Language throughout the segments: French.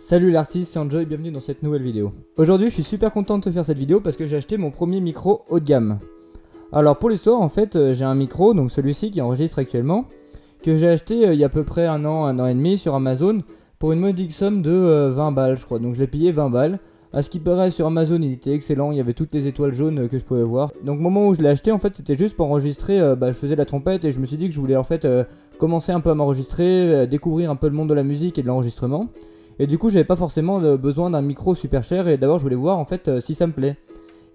Salut l'artiste, c'est Enjoy, bienvenue dans cette nouvelle vidéo. Aujourd'hui je suis super content de te faire cette vidéo parce que j'ai acheté mon premier micro haut de gamme. Alors pour l'histoire en fait euh, j'ai un micro, donc celui-ci qui enregistre actuellement, que j'ai acheté euh, il y a à peu près un an, un an et demi sur Amazon pour une modique somme de 20 euh, balles je crois. Donc je l'ai payé 20 balles. À ce qui paraît sur Amazon il était excellent, il y avait toutes les étoiles jaunes que je pouvais voir. Donc au moment où je l'ai acheté en fait c'était juste pour enregistrer, bah, je faisais la trompette et je me suis dit que je voulais en fait commencer un peu à m'enregistrer, découvrir un peu le monde de la musique et de l'enregistrement. Et du coup, j'avais pas forcément besoin d'un micro super cher. Et d'abord, je voulais voir en fait euh, si ça me plaît.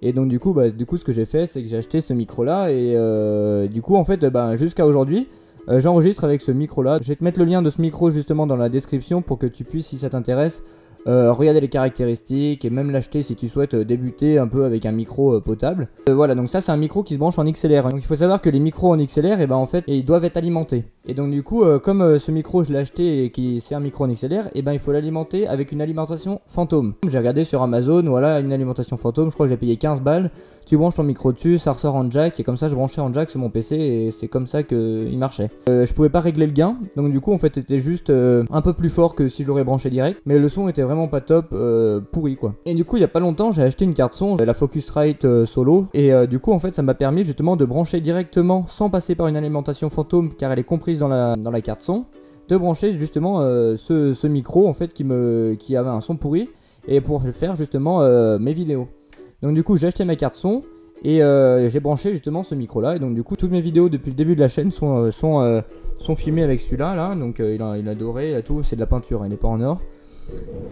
Et donc du coup, bah, du coup, ce que j'ai fait, c'est que j'ai acheté ce micro-là. Et euh, du coup, en fait, bah, jusqu'à aujourd'hui, euh, j'enregistre avec ce micro-là. Je vais te mettre le lien de ce micro justement dans la description pour que tu puisses, si ça t'intéresse, regarder les caractéristiques et même l'acheter si tu souhaites débuter un peu avec un micro potable. voilà, donc ça c'est un micro qui se branche en XLR. Donc il faut savoir que les micros en XLR, et eh ben en fait, ils doivent être alimentés. Et donc du coup, comme ce micro je l'ai acheté et qui c'est un micro en XLR, et eh ben il faut l'alimenter avec une alimentation fantôme. J'ai regardé sur Amazon, voilà, une alimentation fantôme, je crois que j'ai payé 15 balles. Tu branches ton micro dessus, ça ressort en jack et comme ça je branchais en jack sur mon PC et c'est comme ça qu'il marchait. je pouvais pas régler le gain, donc du coup en fait c'était juste un peu plus fort que si je l'aurais branché direct, mais le son était vraiment pas top, euh, pourri quoi. Et du coup, il y a pas longtemps, j'ai acheté une carte son, la Focusrite euh, Solo, et euh, du coup, en fait, ça m'a permis justement de brancher directement, sans passer par une alimentation fantôme, car elle est comprise dans la, dans la carte son, de brancher justement ce, micro en fait qui, me, qui avait un son pourri, et pour faire justement mes vidéos. Donc du coup, j'ai acheté ma carte son, et j'ai branché justement ce micro là et donc du coup toutes mes vidéos depuis le début de la chaîne sont, sont, sont filmées avec celui-là là donc il, a, il a doré tout c'est de la peinture il n'est pas en or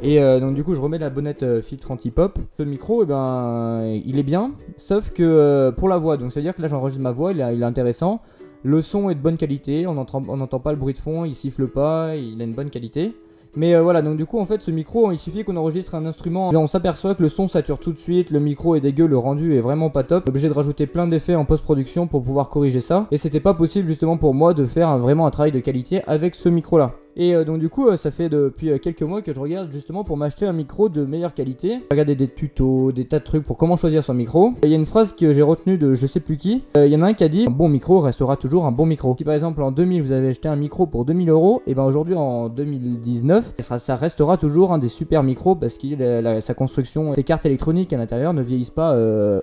et euh, donc du coup je remets la bonnette euh, filtre anti-pop. Ce micro, eh ben, il est bien, sauf que euh, pour la voix, donc c'est à dire que là j'enregistre ma voix, il est, intéressant. Le son est de bonne qualité, on n'entend pas le bruit de fond, il siffle pas, il a une bonne qualité. Mais voilà, donc du coup, en fait, ce micro, il suffit qu'on enregistre un instrument. on s'aperçoit que le son sature tout de suite, le micro est dégueu, le rendu est vraiment pas top. Obligé de rajouter plein d'effets en post-production pour pouvoir corriger ça. Et c'était pas possible justement pour moi de faire vraiment un travail de qualité avec ce micro là. Et euh, donc du coup, euh, ça fait depuis euh, quelques mois que je regarde justement pour m'acheter un micro de meilleure qualité. Regarder des tutos, des tas de trucs pour comment choisir son micro. Il y a une phrase que j'ai retenue de je sais plus qui. Il y en a un qui a dit un bon micro restera toujours un bon micro. Si par exemple en 2000 vous avez acheté un micro pour 2000 euros, et ben aujourd'hui en 2019, ça, restera toujours un des super micros parce que sa construction, ses cartes électroniques à l'intérieur ne vieillissent pas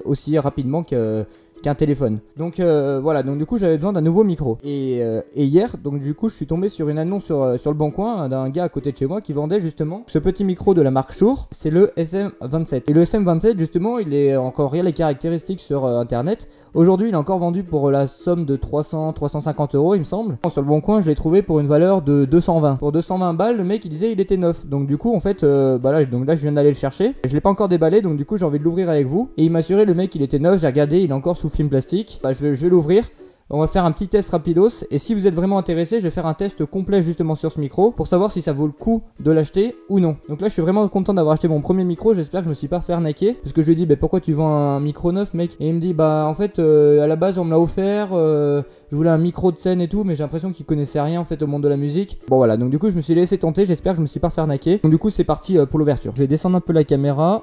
aussi rapidement que qu'un téléphone. Donc euh, voilà, donc du coup j'avais besoin d'un nouveau micro. Et, euh, et, hier, donc du coup je suis tombé sur une annonce sur, euh, sur le bon coin d'un gars à côté de chez moi qui vendait justement ce petit micro de la marque Shure, c'est le SM27. Et le SM27 justement il est encore rien les caractéristiques sur internet. Aujourd'hui il est encore vendu pour la somme de 300-350 euros il me semble. Sur le bon coin je l'ai trouvé pour une valeur de 220. Pour 220 balles le mec il disait il était neuf. Donc du coup en fait bah là, donc là je viens d'aller le chercher. Je l'ai pas encore déballé donc du coup j'ai envie de l'ouvrir avec vous. Et il m'a assuré le mec il était neuf, j'ai regardé, il est encore sous film plastique. Bah, je vais, l'ouvrir. On va faire un petit test rapidos et si vous êtes vraiment intéressé, je vais faire un test complet justement sur ce micro pour savoir si ça vaut le coup de l'acheter ou non. Donc là, je suis vraiment content d'avoir acheté mon premier micro. J'espère que je me suis pas fait arnaquer parce que je lui ai dit, bah, pourquoi tu vends un micro neuf, mec? Et il me dit, bah en fait, euh, à la base, on me l'a offert. Euh, je voulais un micro de scène et tout, mais j'ai l'impression qu'il connaissait rien en fait au monde de la musique. Bon voilà, donc du coup, je me suis laissé tenter. J'espère que je me suis pas fait arnaquer. Donc du coup, c'est parti euh, pour l'ouverture. Je vais descendre un peu la caméra.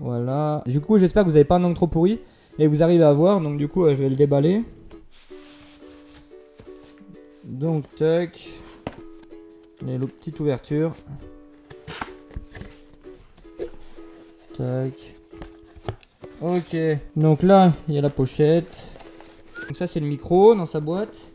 Voilà. Du coup, j'espère que vous avez pas un angle trop pourri et vous arrivez à voir. Donc du coup, euh, je vais le déballer. Donc tac. La petite ouverture. Tac. Ok. Donc là, il y a la pochette. Donc ça, c'est le micro dans sa boîte.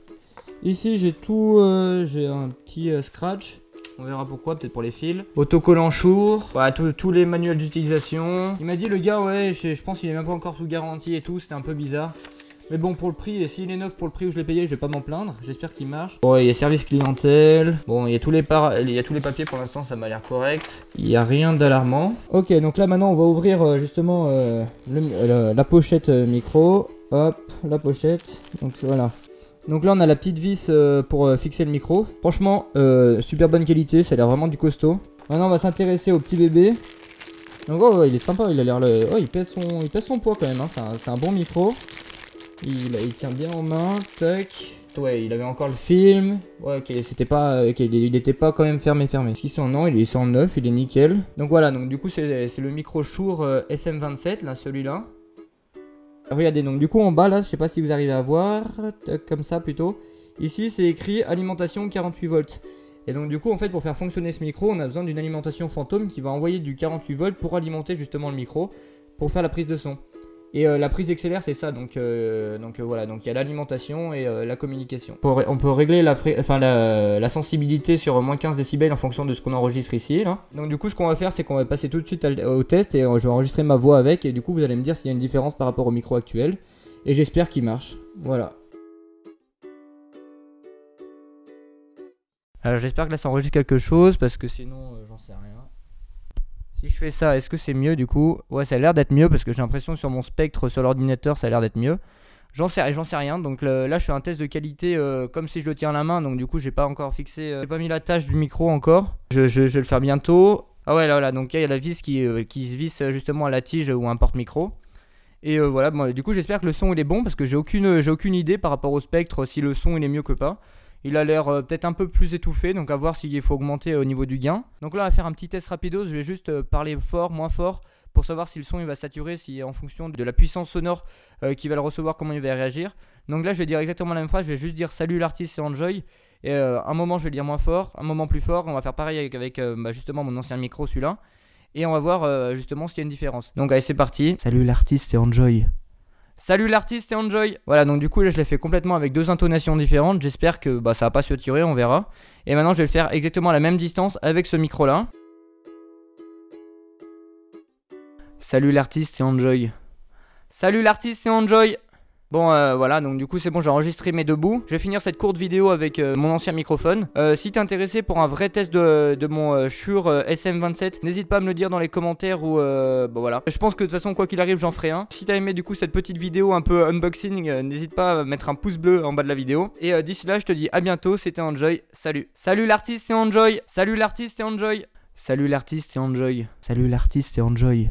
Ici, j'ai tout. Euh, j'ai un petit euh, scratch. On verra pourquoi, peut-être pour les fils. Autocollant Chour. Voilà, tous les manuels d'utilisation. Il m'a dit le gars, ouais, je, pense qu'il est même pas encore sous garantie et tout. C'était un peu bizarre. Mais bon, pour le prix, et s'il est neuf pour le prix où je l'ai payé, je vais pas m'en plaindre. J'espère qu'il marche. Bon, il y a service clientèle. Bon, il y a tous les, il y a tous les papiers pour l'instant, ça m'a l'air correct. Il n'y a rien d'alarmant. Ok, donc là maintenant, on va ouvrir euh, justement euh, euh, la pochette micro. Hop, la pochette. Donc voilà. Donc là on a la petite vis euh, pour euh, fixer le micro. Franchement, euh, super bonne qualité, ça a l'air vraiment du costaud. Maintenant on va s'intéresser au petit bébé. Donc oh, il est sympa, il a l'air. Oh il pèse, son... il pèse son poids quand même, hein. c'est un... bon micro. Il... tient bien en main, tac. Ouais, il avait encore le film. Ouais, ok, c'était pas, il était pas quand même fermé, fermé. Si c'est en il est en neuf, il est nickel. Donc voilà, donc du coup c'est le micro Shure SM27, là, celui-là. Regardez, donc du coup en bas là, je sais pas si vous arrivez à voir, comme ça plutôt. Ici c'est écrit alimentation 48 volts. Et donc du coup en fait pour faire fonctionner ce micro on a besoin d'une alimentation fantôme qui va envoyer du 48 volts pour alimenter justement le micro pour faire la prise de son. Et euh, la prise XLR c'est ça donc euh, donc euh, voilà donc il y a l'alimentation et la communication. On peut régler la, enfin, la, sensibilité sur moins 15 décibels en fonction de ce qu'on enregistre ici Donc du coup ce qu'on va faire c'est qu'on va passer tout de suite au test et je vais enregistrer ma voix avec et du coup vous allez me dire s'il y a une différence par rapport au micro actuel et j'espère qu'il marche. Voilà. Alors j'espère que là ça enregistre quelque chose parce que sinon j'en sais rien. Si je fais ça, est-ce que c'est mieux du coup? Ouais, ça a l'air d'être mieux parce que j'ai l'impression sur mon spectre, sur l'ordinateur, ça a l'air d'être mieux. J'en sais, sais rien. Donc là, je fais un test de qualité euh, comme si je le tiens à la main. Donc du coup, j'ai pas encore fixé, euh, j'ai pas mis la tâche du micro encore. Je, vais le faire bientôt. Ah ouais, là, là. Donc il y a la vis qui, euh, qui se visse justement à la tige ou un porte-micro. Et voilà, du coup, j'espère que le son il est bon parce que j'ai aucune, j'ai aucune idée par rapport au spectre si le son il est mieux que pas. Il a l'air euh, peut-être un peu plus étouffé, donc à voir s'il faut augmenter au niveau du gain. Donc là, on va faire un petit test rapido. Je vais juste euh, parler fort, moins fort, pour savoir si le son va saturer, si en fonction de la puissance sonore euh, qu'il va le recevoir, comment il va réagir. Donc là, je vais dire exactement la même phrase. Je vais juste dire salut l'artiste, c'est Enjoy. Et un moment, je vais dire moins fort, un moment plus fort. On va faire pareil avec, avec bah, justement mon ancien micro, celui-là. Et on va voir justement s'il y a une différence. Donc allez, c'est parti. Salut l'artiste, c'est Enjoy. Salut l'artiste et enjoy Voilà, donc du coup là je l'ai fait complètement avec deux intonations différentes. J'espère que bah, ça va pas se tirer, on verra. Et maintenant je vais le faire exactement à la même distance avec ce micro là. Salut l'artiste et enjoy. Salut l'artiste et enjoy Bon euh, voilà donc du coup c'est bon j'ai enregistré mes deux bouts. Je vais finir cette courte vidéo avec euh, mon ancien microphone. Euh, Si t'es intéressé pour un vrai test de, mon Shure SM27 N'hésite pas à me le dire dans les commentaires ou bon voilà. Je pense que de toute façon quoi qu'il arrive j'en ferai un. Si t'as aimé du coup cette petite vidéo un peu unboxing N'hésite pas à mettre un pouce bleu en bas de la vidéo. Et d'ici là je te dis à bientôt. C'était Enjoy. Salut. Salut l'artiste et Enjoy. Salut l'artiste et Enjoy. Salut l'artiste et Enjoy. Salut l'artiste et Enjoy